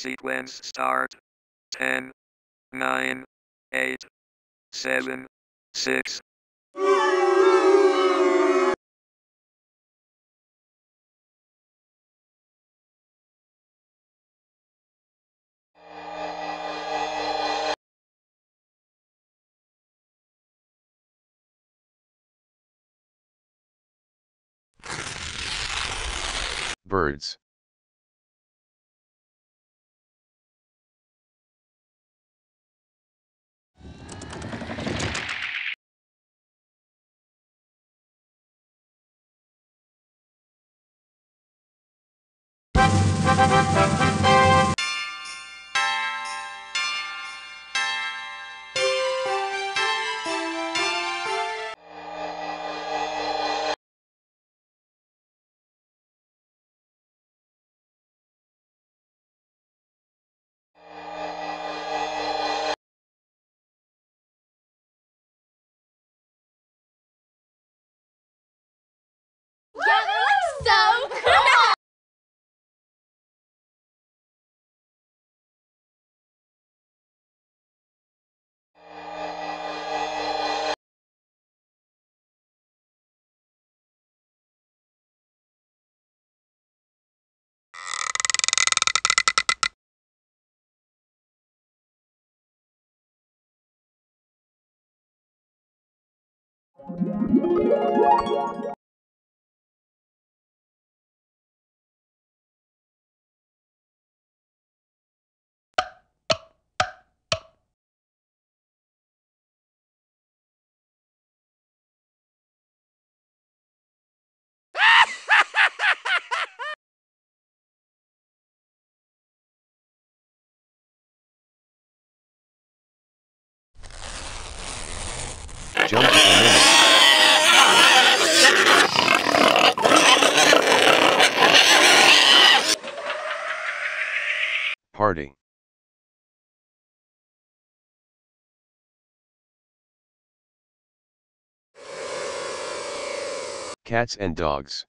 Sequence start. 10, 9, 8, 7, 6, Birds. Yeah, Jump Cats and dogs.